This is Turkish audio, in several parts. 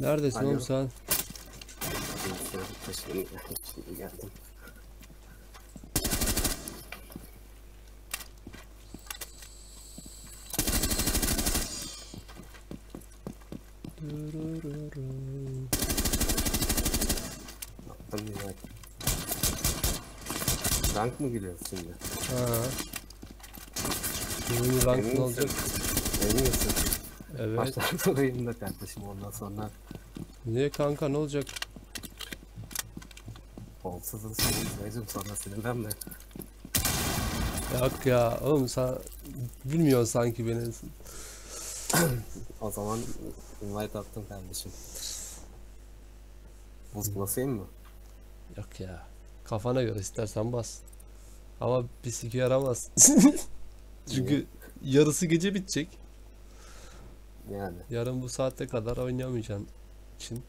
Neredesin Alo. oğlum sen? Şimdi geldim. Yaptım ya. Rank mı giriyoruz şimdi? Ha. Oyun rank ne olacak? Emin misin? Evet. Baştan sorayım da kardeşim ondan sonra Niye kanka ne olacak? olsuzun sinirleyeceğim sonra sinirlenme. Yok ya oğlum sen bilmiyorsun sanki beni. O zaman invite attım kardeşim. Buz basayım mı? Yok ya. Kafana göre istersen bas. Ama bir siki yaramaz. Çünkü yarısı gece bitecek. Yani. Yarın bu saatte kadar oynayamayacağın için.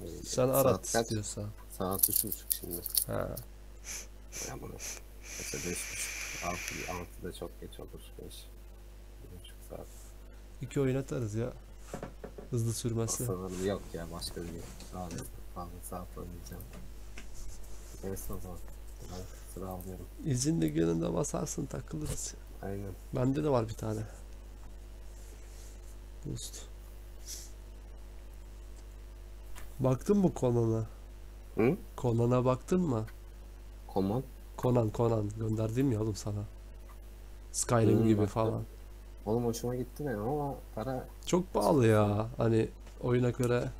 e, Sen arat saat kaç? istiyorsan. Saat üç buçuk şimdi. Ha. Ya bunu. Mesela beş buçuk. Altı, altı da çok geç olur. Beş. Bir buçuk saat. İki oyun atarız ya. Hızlı sürmezse. Sanırım yok ya başka bir bir fazla saat oynayacağım. Neyse o zaman. Ben sıra alıyorum. İzinli gününde basarsın takılırız. Aynen. Bende de var bir tane. Boost. Baktın mı Conan'a? Hı? Conan'a baktın mı? Command. Conan Conan gönderdim ya oğlum sana. Skyrim Hmm, gibi baktım. falan. Oğlum hoşuma gitti benim ama para Çok pahalı ya. Hani oyuna göre.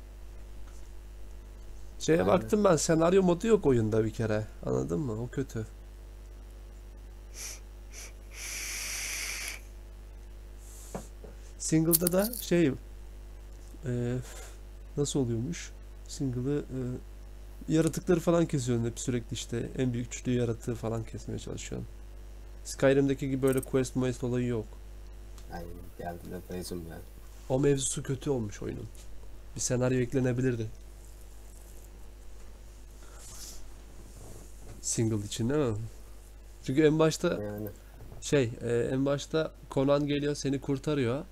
Şeye Aynen. baktım ben senaryo modu yok oyunda bir kere. Anladın mı? O kötü. Single'da da şey e, nasıl oluyormuş? Single'ı e, yaratıkları falan kesiyorsun hep sürekli işte en büyük güçlü yaratığı falan kesmeye çalışıyorsun. Skyrim'deki gibi böyle quest quest olayı yok. aynen geldi de dayıcım yani. O mevzusu kötü olmuş oyunun. Bir senaryo eklenebilirdi. Single için değil mi? Çünkü en başta Yani şey, e, en başta Conan geliyor seni kurtarıyor.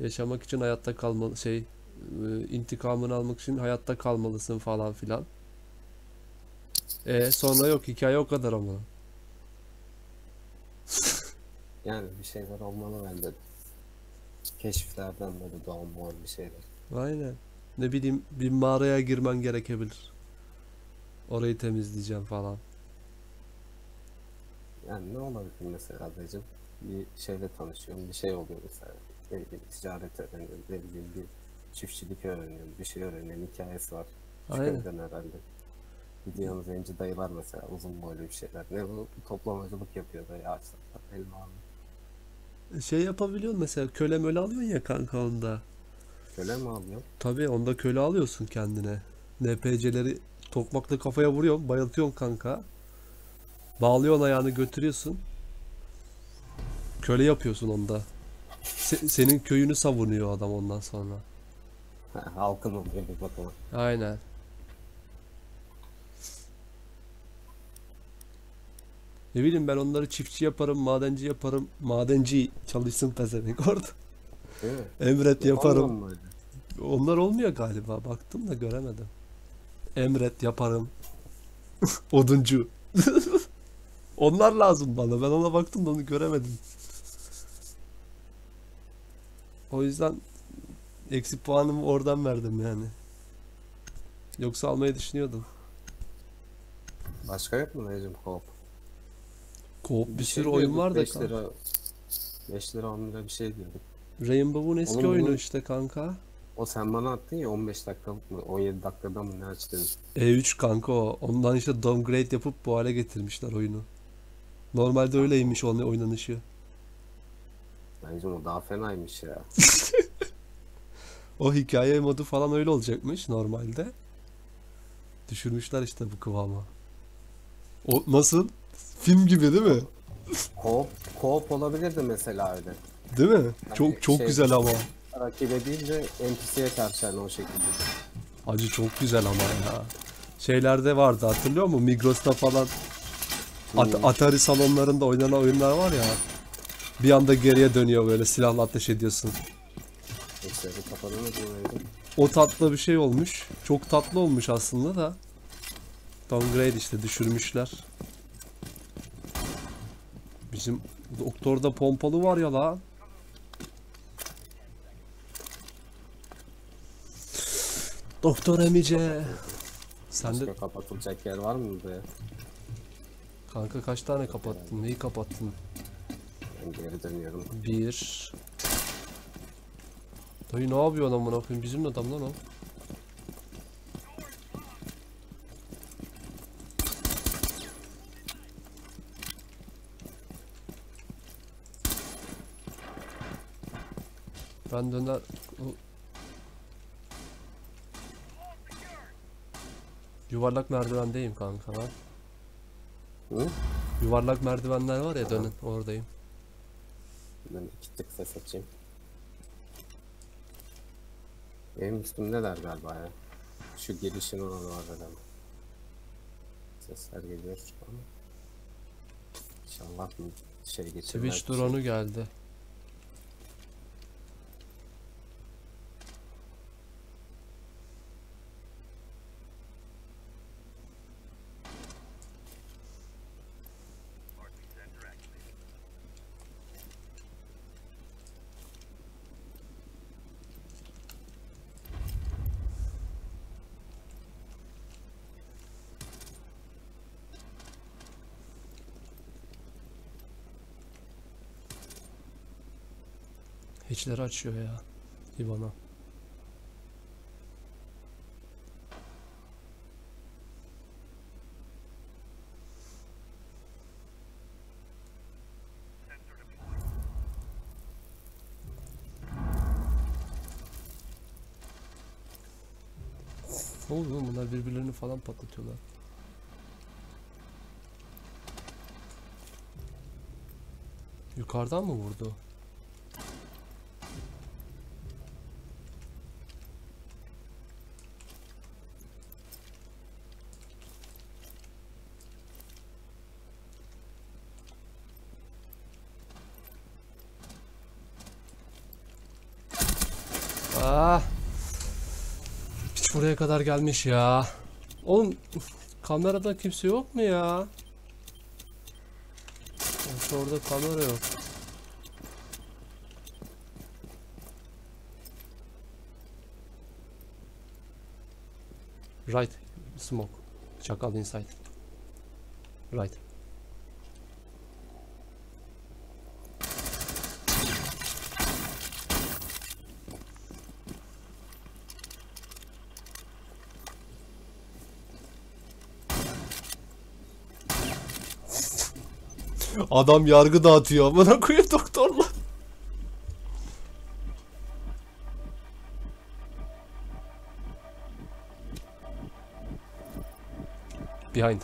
Yaşamak için hayatta kalmalı şey, e, intikamını almak için hayatta kalmalısın falan filan. E sonra yok hikaye o kadar ama. yani bir şeyler olmalı bende. Keşiflerden böyle doğan doğan bir şeyler. Aynen. Ne bileyim bir mağaraya girmen gerekebilir. Orayı temizleyeceğim falan. Yani ne olabilir mesela dayıcım? Bir şeyle tanışıyorum, bir şey oluyor mesela. Bileyim ticaret ne bileyim bir çiftçilik öğreniyorum, bir şey öğreniyorum, hikayesi var. Köyden herhalde. Gidiyorsun zenci dayılar mesela uzun boylu bir şeyler. Ne bu? Toplamacılık yapıyor dayı ağaçlardan. Elma alıyor. Şey yapabiliyorsun mesela köle möle alıyorsun ya kanka onda. Köle mi alıyor? Tabii onda köle alıyorsun kendine. NPC'leri tokmakla kafaya vuruyorsun, bayıltıyorsun kanka. Bağlıyorsun ayağını götürüyorsun. Köle yapıyorsun onda. Se- senin köyünü savunuyor adam ondan sonra. Ha, Halkın oluyor bir bakıma. Aynen. Ne bileyim ben onları çiftçi yaparım, madenci yaparım. Madenci çalışsın pezevenk orada. Değil mi? Emret yaparım. Onlar olmuyor galiba. Baktım da göremedim. Emret yaparım. Oduncu. Onlar lazım bana. Ben ona baktım da onu göremedim. O yüzden eksi puanımı oradan verdim yani. Yoksa almayı düşünüyordum. Başka yok mu dayıcım co-op? Co-op bir Bir sürü şey oyun var da 5 kanka. lira 5 lira 10 lira bir şey diyorduk. Rainbow'un eski Oğlum oyunu bunu- işte kanka. O sen bana attın ya 15 dakikalık mı 17 dakikada mı ne açtın? E3 kanka o. Ondan işte downgrade yapıp bu hale getirmişler oyunu. Normalde öyleymiş onun oynanışı. Bence o daha fenaymış ya. O hikaye modu falan öyle olacakmış normalde. Düşürmüşler işte bu kıvama. O nasıl? Film gibi değil mi? Co-op, co-op olabilirdi mesela öyle. Değil mi? Hani Çok çok şey- güzel ama. Rakibe değil de NPC'ye karşı hani o şekilde. Acı çok güzel ama ya. Şeylerde vardı hatırlıyor musun? Migros'ta falan At- Hmm. Atari salonlarında oynanan oyunlar var ya. Bir anda geriye dönüyor böyle silahla ateş ediyorsun. O tatlı bir şey olmuş. Çok tatlı olmuş aslında da. Downgrade işte düşürmüşler. Bizim doktorda pompalı var ya la. Doktor Emice. Sen de kapatılacak yer var mı buraya? kanka kaç tane kapattın? Neyi kapattın? Ben geri dönüyorum. Bir. Dayı ne yapıyor lan amına koyayım? Bizim adam lan o. Ben döner... Yuvarlak merdivendeyim kanka ben. Hı? Yuvarlak merdivenler var ya dönün oradayım. Ben iki tık ses açayım. Benim üstümdeler galiba ya. Şu girişin oralarda. Sesler geliyor ama. İnşallah şey geçirmez. Twitch drone'u geldi. Hatch'leri açıyor ya. İvana. Oğlum bunlar birbirlerini falan patlatıyorlar. Yukarıdan mı vurdu? Ah. Hiç buraya kadar gelmiş ya. Oğlum kamerada kimse yok mu ya? Orada kamera yok. Right. Smoke. Çakal inside. Right. Adam yargı dağıtıyor. Amına koyayım doktorla. Behind.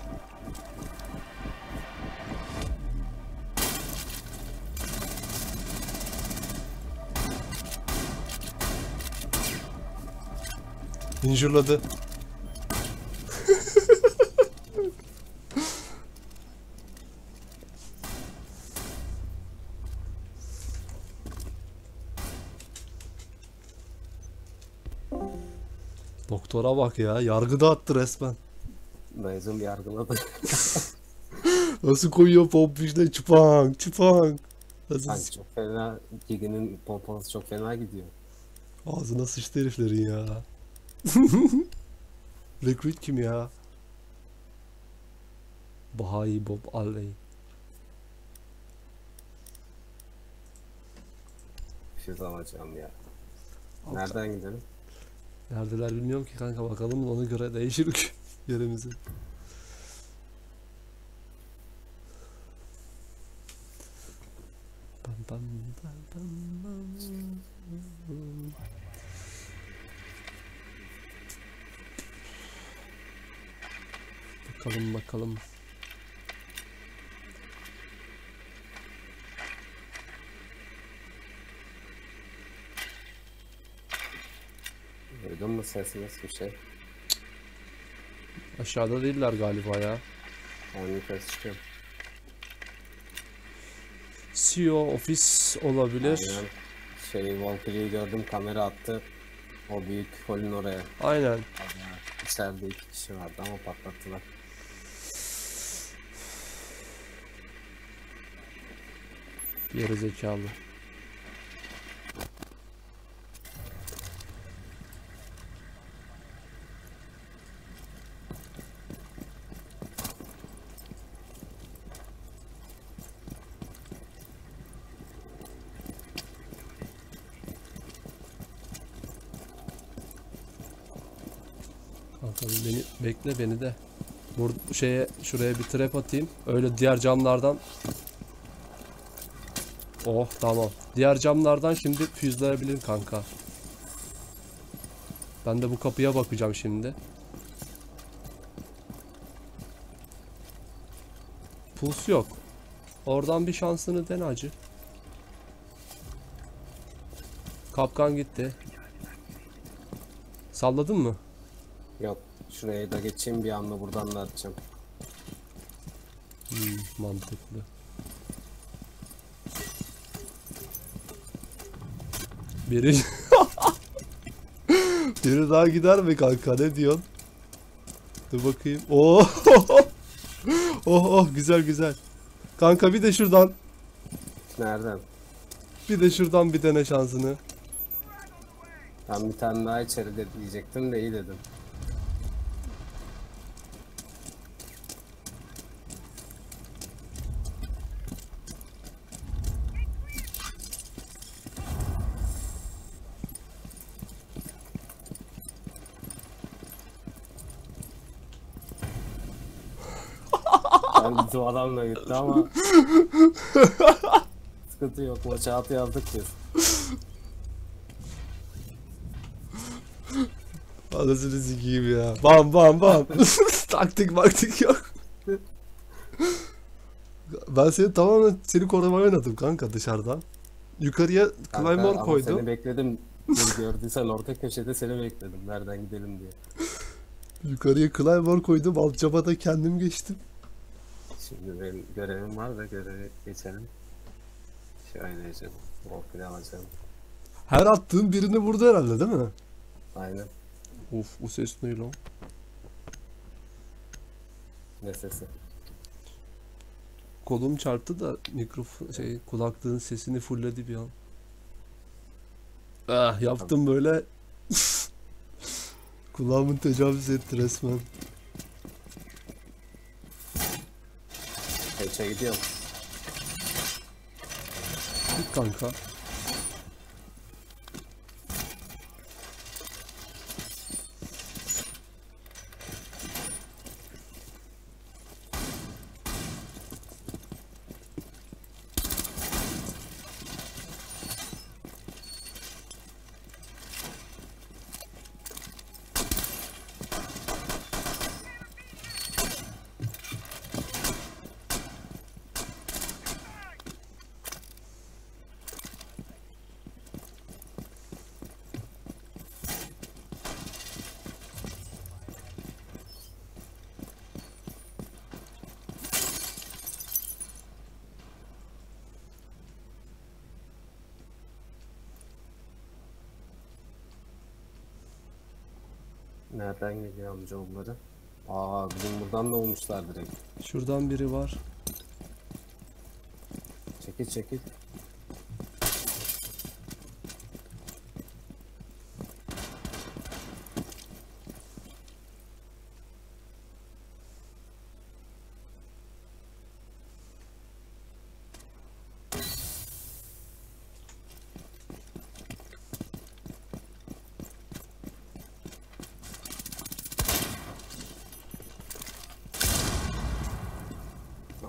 Injurladı. Doktora bak ya. Yargı dağıttı resmen. Beyzim yargıladı. Nasıl koyuyor pomp işte çıpang çıpang. Nasıl Sanki s- çok fena. Gigi'nin pompalısı çok fena gidiyor. Ağzına sıçtı heriflerin ya. Recruit kim ya? Bahai Bob Alley. Füze alacağım ya. Nereden gidelim? Neredeler bilmiyorum ki kanka bakalım ona göre değişir yerimizi. Bakalım bakalım. Duydun mu sesiniz bir şey? Aşağıda değiller galiba ya. Ben yukarı çıkıyorum. CEO ofis olabilir. Aynen. Şey Valkyrie'yi gördüm kamera attı. O büyük holün oraya. Aynen. İçeride iki kişi vardı ama patlattılar. Geri zekalı. Bir beni bekle beni de. Bur şeye şuraya bir trap atayım. Öyle diğer camlardan Oh tamam. Diğer camlardan şimdi füzleyebilirim kanka. Ben de bu kapıya bakacağım şimdi. Puls yok. Oradan bir şansını dene acı. Kapkan gitti. Salladın mı? Yok şuraya da geçeyim bir anda buradan da atacağım. Hmm, mantıklı. Biri Biri daha gider mi kanka ne diyorsun? Dur bakayım. Oh. oh oh güzel güzel. Kanka bir de şuradan Nereden? bir de şuradan bir dene şansını. Ben bir tane daha içeri de diyecektim de iyi dedim. Bizim adamla gitti ama sıkıntı yok maça at yazdık biz. Anasını sikeyim ya. Bam bam bam. Taktik maktik yok. ben seni tamamen seni korumaya oynadım kanka dışarıdan. Yukarıya Claymore koydum. Seni bekledim. Beni gördüysen orta köşede seni bekledim. Nereden gidelim diye. Yukarıya Claymore koydum. Alt da kendim geçtim. Şimdi benim görevim var da görevi geçelim. Şöyle geçelim. Walker'ı alacağım. Her attığın birini vurdu herhalde değil mi? Aynen. Of o ses ne lan? Ne sesi? Kolum çarptı da mikrofon şey kulaklığın sesini fulledi bir an. Ah yaptım böyle. Kulağımın tecavüz etti resmen. Peçe gidiyorum. Git kanka. Nereden geliyor amcaoğulları? Aa bizim buradan da olmuşlar direkt. Şuradan biri var. Çekil çekil.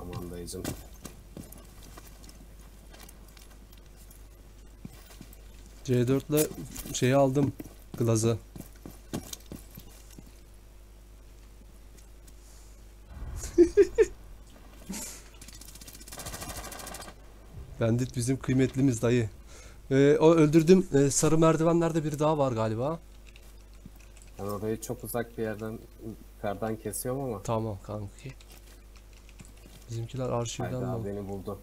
Aman dayıcım. C4 ile şeyi aldım. Glazı. Bandit bizim kıymetlimiz dayı. Ee, o öldürdüm. Ee, sarı merdivenlerde biri daha var galiba. Ben orayı çok uzak bir yerden yukarıdan kesiyorum ama Tamam kanki. Bizimkiler arşivden Hayda mi? beni buldu.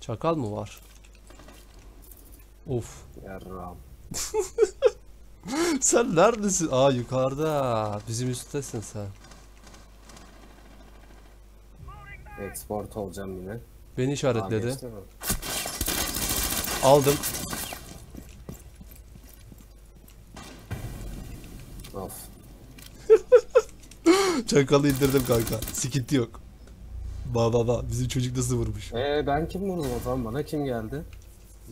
Çakal mı var? Of. Yarram. Sen neredesin? Aa yukarıda. Bizim üsttesin sen. Export olacağım yine. Beni işaretledi. Aldım. Of. Çakalı indirdim kanka. Sıkıntı yok. Ba ba ba. Bizim çocuk nasıl vurmuş? Ee ben kim vurdum o zaman? Bana kim geldi?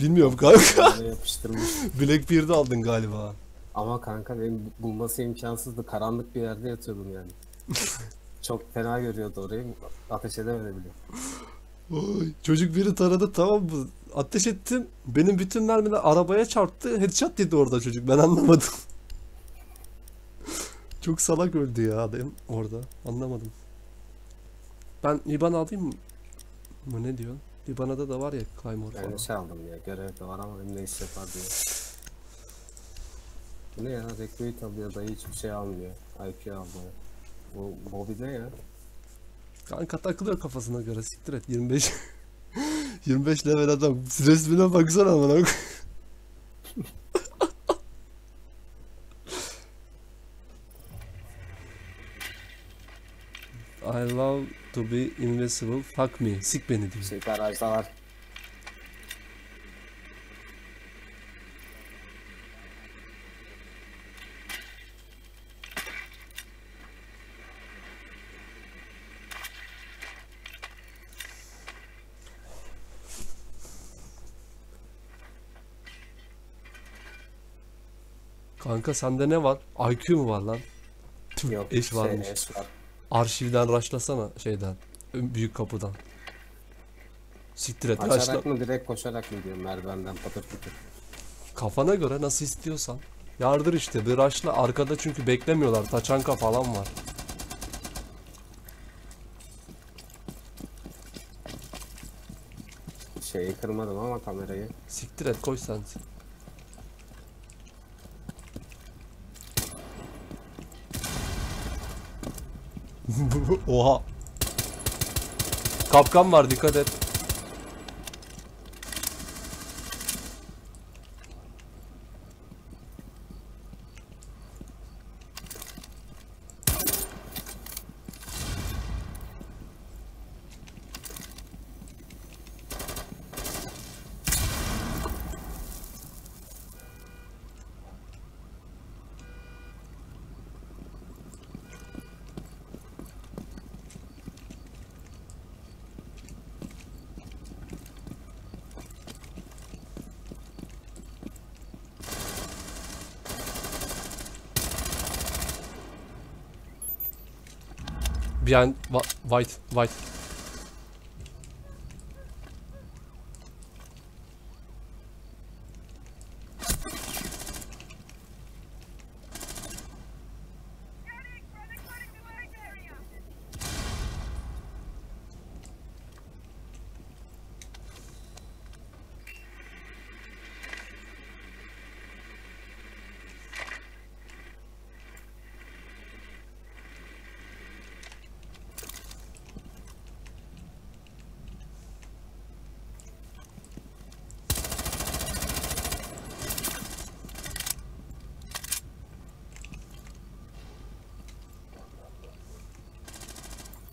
Bilmiyorum kanka. Yapıştırmış. Blackbeard'ı aldın galiba. Ama kanka benim bulması imkansızdı. Karanlık bir yerde yatıyordum yani. Çok fena görüyordu orayı. Ateş edemedi bile. Oy, çocuk biri taradı tamam mı? Ateş ettim. Benim bütün mermiler arabaya çarptı. Headshot dedi orada çocuk. Ben anlamadım. Çok salak öldü ya adam orada. Anlamadım. Ben IBAN alayım mı? Bu ne diyor? IBAN'da da var ya Claymore Ben falan. de şey aldım ya. Görevde var ama benim ne iş yapar diye. Bu ne ya? Recruit alıyor dayı hiçbir şey almıyor. IP almıyor. Bu Bobby ne ya? Kanka takılıyor kafasına göre siktir et 25 25 level adam resmine baksana amına I love to be invisible fuck me sik beni diyor. Şey garajda var. Kanka sende ne var? IQ mu var lan? Yok eş şey, varmış. eş var. Arşivden raşlasana şeyden. Büyük kapıdan. Siktir et raşla. Açarak mı direkt koşarak mı diyorum merdivenden patır patır. Kafana göre nasıl istiyorsan. Yardır işte bir raşla arkada çünkü beklemiyorlar. Taçanka falan var. Şeyi kırmadım ama kamerayı. Siktir et koy sen. Oha. Kapkan var dikkat et. Behind wa- white white.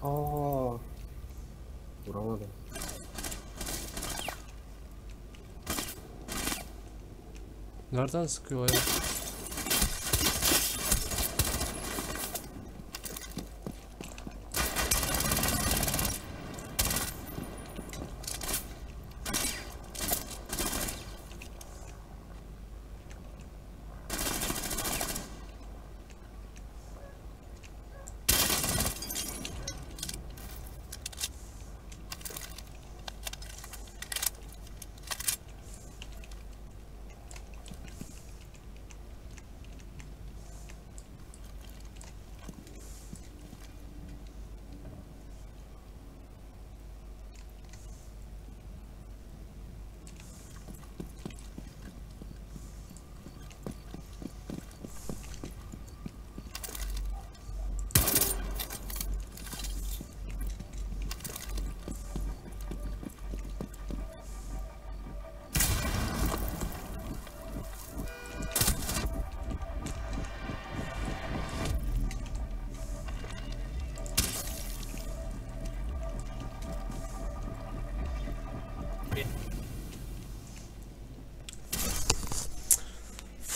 Aa. Vuramadım. Nereden sıkıyor ya?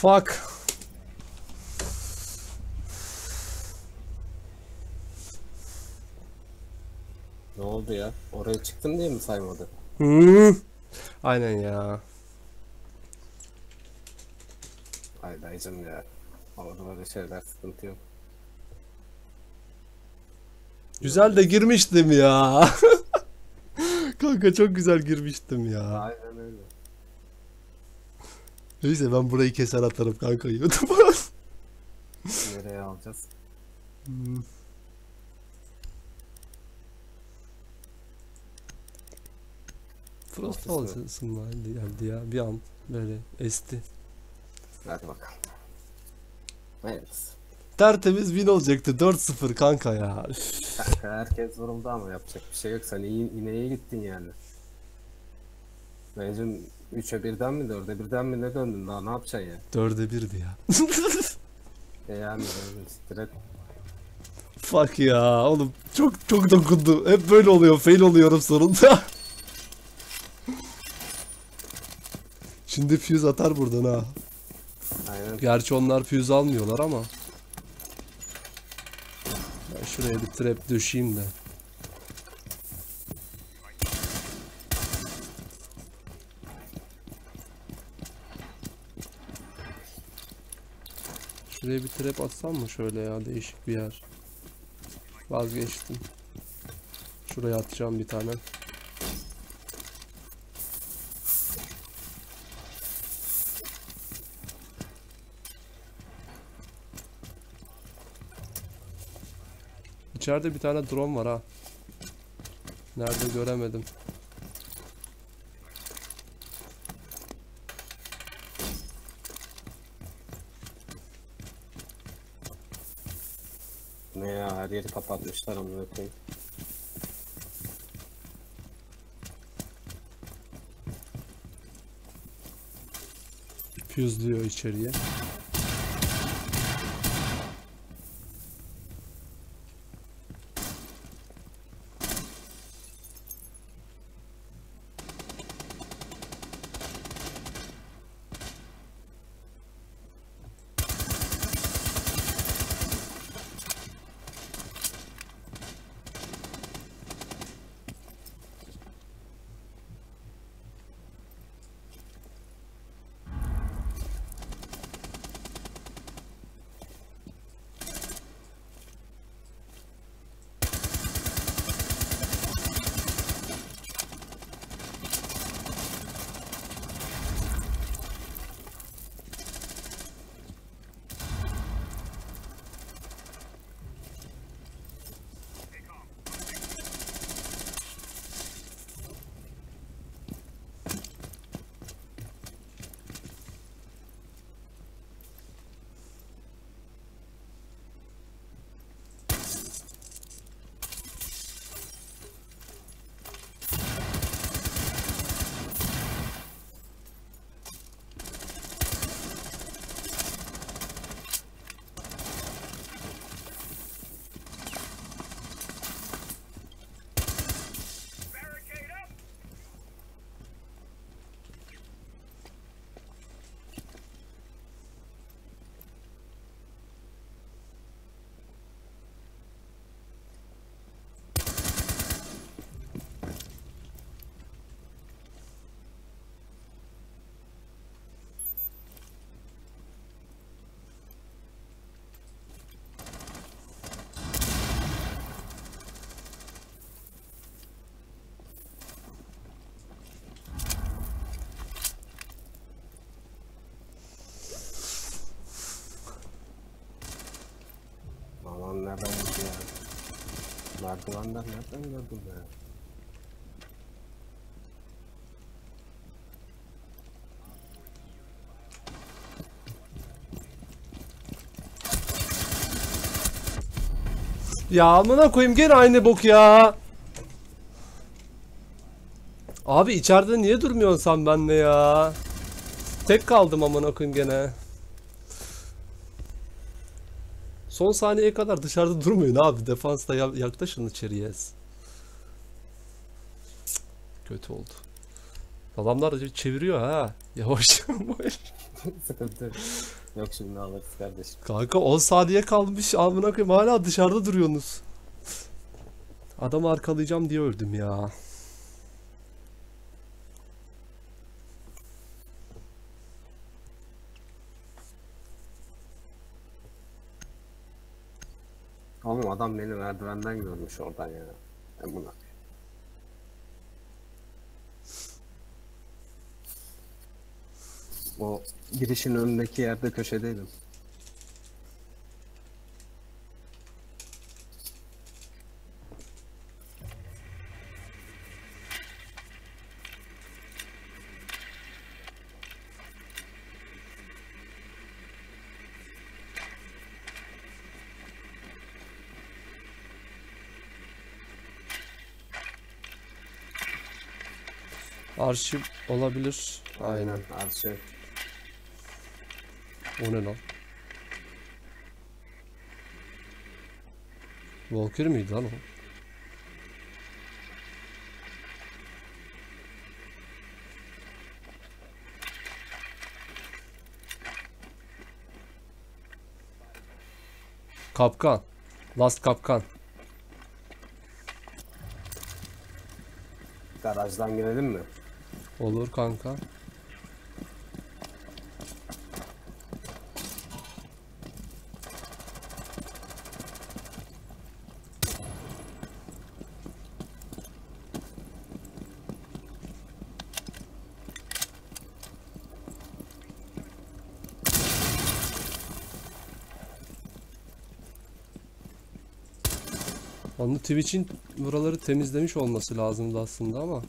Fuck. Ne oldu ya? Oraya çıktım diye mi saymadı? Hmm. Aynen ya. Ay dayıcım ya. Orada böyle şeyler sıkıntı yok. Güzel de girmiştim ya. Kanka çok güzel girmiştim ya. Aynen. Neyse ben burayı keser atarım kanka YouTube'a. Nereye alacağız? Hmm. Frost ısınma geldi ya bir an böyle esti. Hadi bakalım. Hayırlısı. Tertemiz win olacaktı 4-0 kanka ya. Herkes vuruldu ama yapacak bir şey yok. Sen iyi, ineğe gittin yani. Mecnun 3'e birden mi 4'e birden mi ne döndün daha ne yapacaksın ya? 4'e 1'di ya. E yani böyle siktir et. Fuck ya oğlum çok çok dokundu. Hep böyle oluyor. Fail oluyorum sonunda. Şimdi fuse atar buradan ha. Aynen. Gerçi onlar fuse almıyorlar ama. Ben şuraya bir trap düşeyim de. Şuraya bir trap atsam mı şöyle ya değişik bir yer. Vazgeçtim. Şuraya atacağım bir tane. İçeride bir tane drone var ha. Nerede göremedim. Ne ya her yeri kapatmışlar amına koyayım. Füzlüyor içeriye. Nereden gitti ya? Merdivenden nereden gördün ya? Ya amına koyayım gene aynı bok ya. Abi içeride niye durmuyorsun sen benle ya? Tek kaldım amına koyayım gene. Son saniyeye kadar dışarıda durmayın abi. Defansta ya- yaklaşın içeriye. Cık, Kötü oldu. Adamlar çeviriyor ha. Yavaş yavaş. Sıkıntı. Yok şimdi alırız kardeşim. Kanka 10 saniye kalmış. Amına koyayım hala dışarıda duruyorsunuz. Adamı arkalayacağım diye öldüm ya. Oğlum adam beni merdivenden görmüş oradan ya. Ben buna. O girişin önündeki yerde köşedeydim. Arşiv olabilir. Aynen. Arşiv. O ne lan? Walker mıydı lan o? Kapkan. Last kapkan. Garajdan girelim mi? Olur kanka. Onu Twitch'in buraları temizlemiş olması lazımdı aslında ama.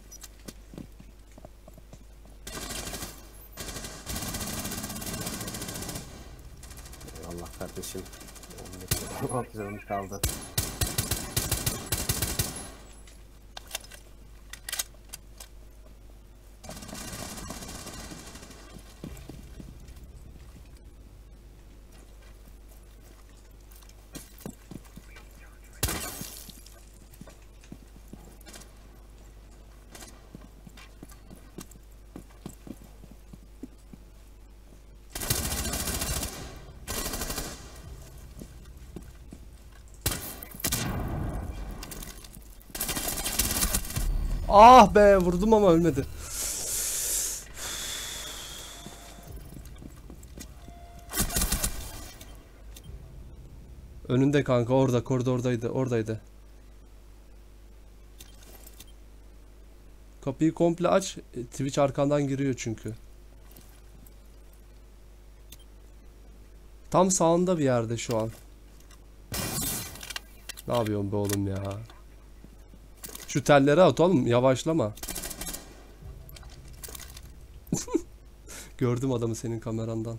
Allah kardeşim. 15 canım Ah be vurdum ama ölmedi. Önünde kanka orada koridordaydı oradaydı. Kapıyı komple aç. e, Twitch arkandan giriyor çünkü. Tam sağında bir yerde şu an. Ne yapıyorsun be oğlum ya? Şu telleri at oğlum yavaşlama. Gördüm adamı senin kamerandan.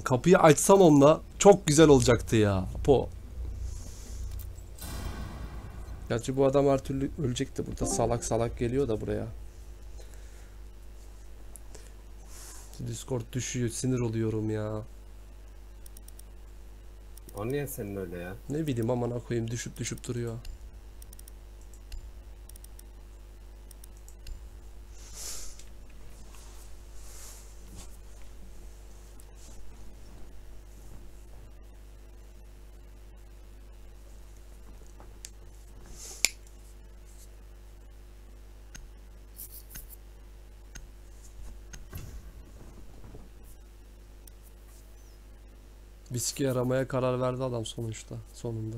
Lan kapıyı açsam onunla çok güzel olacaktı ya. Po. Gerçi bu adam her türlü ölecekti burada. Salak salak geliyor da buraya. Discord düşüyor. Sinir oluyorum ya. O niye senin öyle ya? Ne bileyim amına koyayım düşüp düşüp duruyor. Viski aramaya karar verdi adam sonuçta. Sonunda.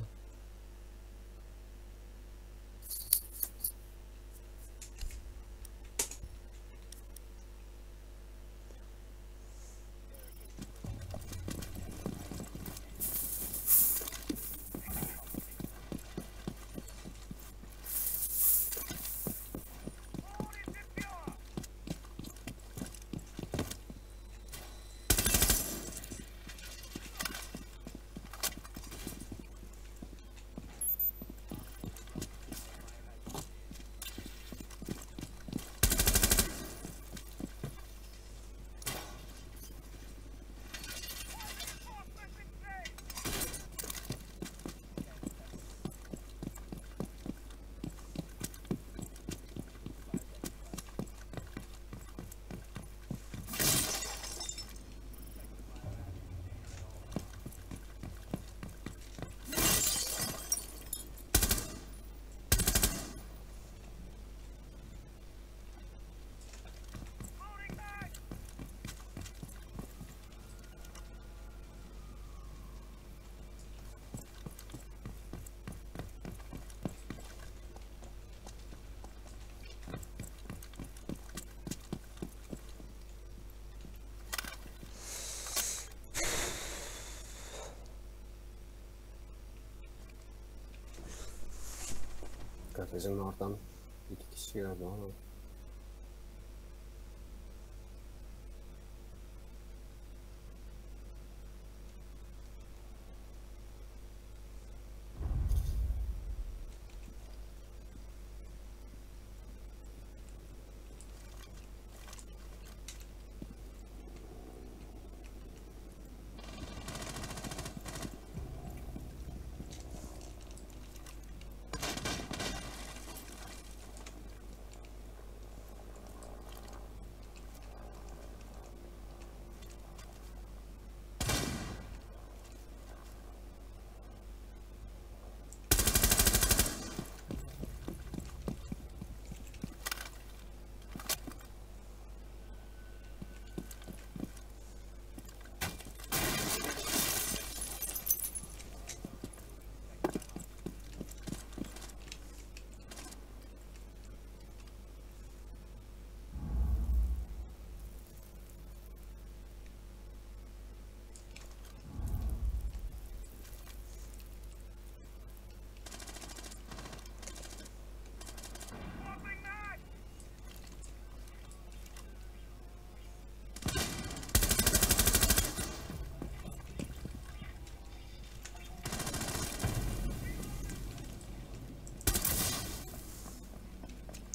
Garajın oradan iki kişi gördüm ama.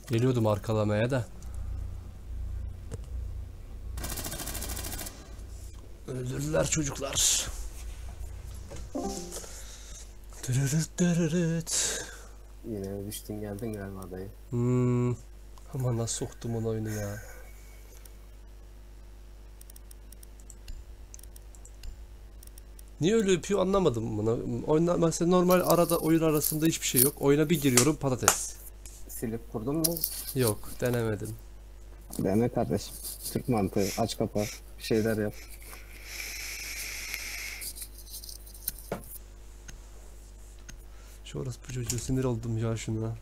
Geliyordum arkalamaya da. Öldürdüler çocuklar. Dırırıt dırırıt. Yine düştün geldin galiba dayı. Hmm. Ama nasıl soktum onu oyunu ya. Niye öyle yapıyor anlamadım bunu. Oyna, mesela normal arada oyun arasında hiçbir şey yok. Oyuna bir giriyorum patates. Silip kurdun mu? Yok denemedim. Dene kardeşim. Türk mantığı. Aç kapa. Bir şeyler yap. Şu orospu çocuğu sinir oldum ya şuna.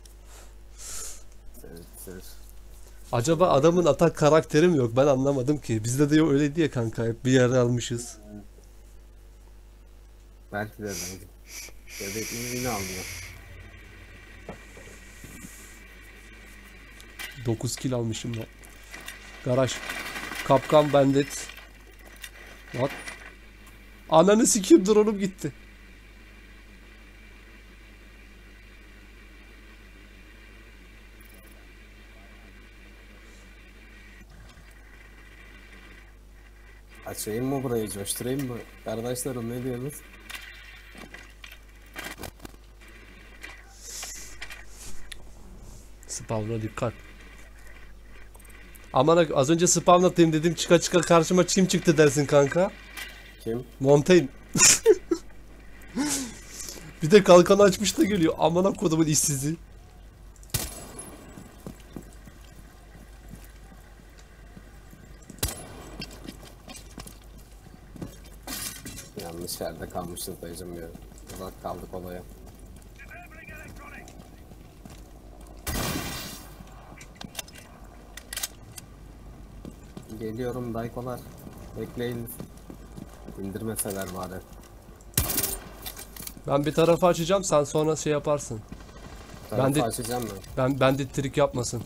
Evet, evet. Acaba adamın atak karakteri mi yok? Ben anlamadım ki. Bizde de öyle diye kanka. Hep bir yere almışız. Belki de belki. Bebek yine almıyor. 9 kill almışım ben. Garaj. Kapkan bandit. What? Ananı sikeyim drone'um gitti. Açayım mı burayı? Coşturayım mı? Kardeşlerim ne diyorsunuz? Spawn'a dikkat. Aman az önce spawn atayım dedim çıka çıka karşıma kim çıktı dersin kanka? Kim? Montaigne. bir de kalkanı açmış da geliyor. Amına kodumun işsizi. Yanlış yer Nerede kalmışız dayıcım ya. Uzak kaldık olaya. Geliyorum daykolar. Bekleyin. İndirmeseler bari. Ben bir tarafı açacağım sen sonra şey yaparsın. Tarafı de- açacağım ben. Ben ben de trik yapmasın.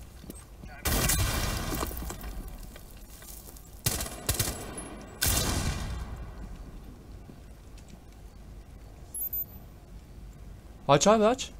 Aç abi aç.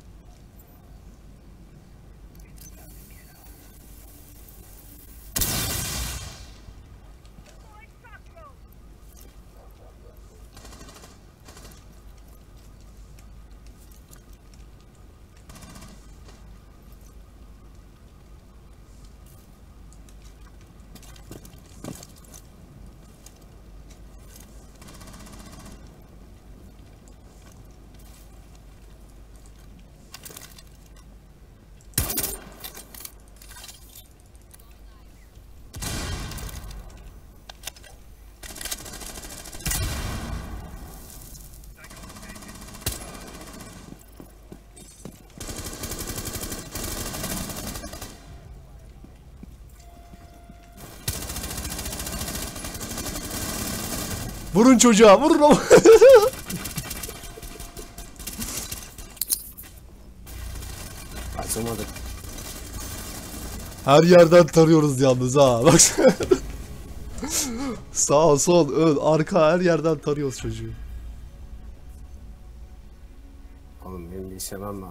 Vurun çocuğa vurun ama. Açamadık. Her yerden tarıyoruz yalnız ha. Bak. Sağ sol ön arka her yerden tarıyoruz çocuğu. Oğlum benim bir işemem lazım.